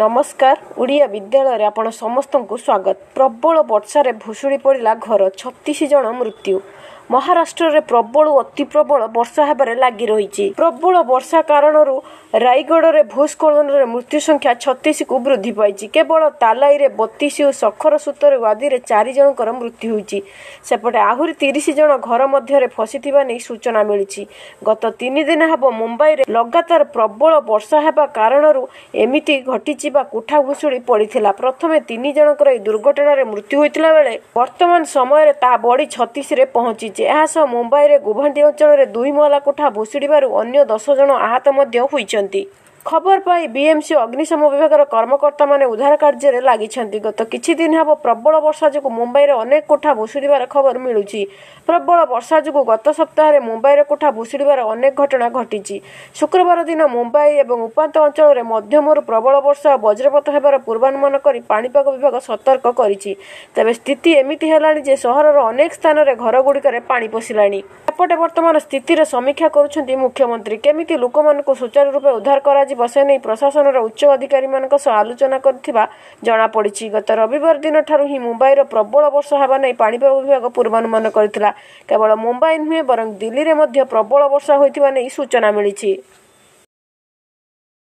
ନମସ୍କାର ଓଡ଼ିଆ ବିଦ୍ୟାଳୟରେ ଆପଣ ସମସ୍ତଙ୍କୁ ସ୍ୱାଗତ। ପ୍ରବଳ ବର୍ଷାରେ ଭୁଷୁଡ଼ି ପଡ଼ିଲା ଘର ଛତିଶ ଜଣ ମୃତ୍ୟୁ। ମହାରାଷ୍ଟ୍ରରେ ପ୍ରବଳ ଅତି ପ୍ରବଳ ବର୍ଷା ହେବାରେ ଲାଗି ରହିଛି। ପ୍ରବଳ ବର୍ଷା କାରଣରୁ ରାୟଗଡ଼ରେ ଭୂସ୍ଖଳନରେ ମୃତ୍ୟୁ ସଂଖ୍ୟା ଛତିଶକୁ ବୃଦ୍ଧି ପାଇଛି। କେବଳ ତାଲାଇରେ ବତିଶ ଓ ସଖର ସୂତରେ ଆଦିରେ ଚାରି ଜଣଙ୍କର ମୃତ୍ୟୁ ହୋଇଛି। ସେପଟେ ଆହୁରି ତିରିଶ ଜଣ ଘର ମଧ୍ୟରେ ଫସିଥିବା ନେଇ ସୂଚନା ମିଳିଛି। ଗତ ତିନି ଦିନ ହେବ ମୁମ୍ବାଇରେ ଲଗାତାର ପ୍ରବଳ ବର୍ଷା ହେବା କାରଣରୁ ଏମିତି ଘଟିଛି ବା କୋଠା ଭୁଷୁଡ଼ି ପଡ଼ିଥିଲା। ପ୍ରଥମେ ତିନି ଜଣଙ୍କର ଏହି ଦୁର୍ଘଟଣାରେ ମୃତ୍ୟୁ ହୋଇଥିଲା ବେଳେ ବର୍ତ୍ତମାନ ସମୟରେ ତାହା ବଢ଼ି ଛତିଶରେ ପହଞ୍ଚିଛି। ଏହା ସହ ମୁମ୍ବାଇରେ ଗୁଭାଣ୍ଡି ଅଞ୍ଚଳରେ ଦୁଇ ମହଲା କୋଠା ଭୁଷୁଡ଼ିବାରୁ ଅନ୍ୟ ଦଶ ଜଣ ଆହତ ମଧ୍ୟ ହୋଇଛନ୍ତି। ଖବର ପାଇ ବିଏମ୍ସି ଅଗ୍ନିଶମ ବିଭାଗର କର୍ମକର୍ତ୍ତାମାନେ ଉଦ୍ଧାର କାର୍ଯ୍ୟରେ ଲାଗିଛନ୍ତି। ଗତ କିଛି ଦିନ ହେବ ପ୍ରବଳ ବର୍ଷା ଯୋଗୁଁ ମୁମ୍ବାଇରେ ଅନେକ କୋଠା ଭୁଷୁଡ଼ିବାର ଖବର ମିଳୁଛି। ପ୍ରବଳ ବର୍ଷା ଯୋଗୁଁ ଗତ ସପ୍ତାହରେ ମୁମ୍ବାଇର କୋଠା ଭୁଷୁଡ଼ିବାର ଅନେକ ଘଟଣା ଘଟିଛି। ଶୁକ୍ରବାର ଦିନ ମୁମ୍ବାଇ ଏବଂ ଉପାନ୍ତ ଅଞ୍ଚଳରେ ମଧ୍ୟମରୁ ପ୍ରବଳ ବର୍ଷା ଓ ବଜ୍ରପାତ ହେବାର ପୂର୍ବାନୁମାନ କରି ପାଣିପାଗ ବିଭାଗ ସତର୍କ କରିଛି। ତେବେ ସ୍ଥିତି ଏମିତି ହେଲାଣି ଯେ ସହରର ଅନେକ ସ୍ଥାନରେ ଘରଗୁଡ଼ିକରେ ପାଣି ପଶିଲାଣି। ଏପଟେ ବର୍ତ୍ତମାନ ସ୍ଥିତିର ସମୀକ୍ଷା କରୁଛନ୍ତି ମୁଖ୍ୟମନ୍ତ୍ରୀ। କେମିତି ଲୋକମାନଙ୍କୁ ସୁଚାରୁ ରୂପେ ଉଦ୍ଧାର କରାଯିବ କରାଯିବ ସେ ନେଇ ପ୍ରଶାସନର ଉଚ୍ଚ ଅଧିକାରୀମାନଙ୍କ ସହ ଆଲୋଚନା କରିଥିବା ଜଣାପଡ଼ିଛି। ଗତ ରବିବାର ଦିନଠାରୁ ହିଁ ମୁମ୍ବାଇର ପ୍ରବଳ ବର୍ଷା ହେବା ନେଇ ପାଣିପାଗ ବିଭାଗ ପୂର୍ବାନୁମାନ କରିଥିଲା। କେବଳ ମୁମ୍ବାଇ ନୁହେଁ ବରଂ ଦିଲ୍ଲୀରେ ମଧ୍ୟ ପ୍ରବଳ ବର୍ଷା ହୋଇଥିବା ନେଇ ସୂଚନା ମିଳିଛି।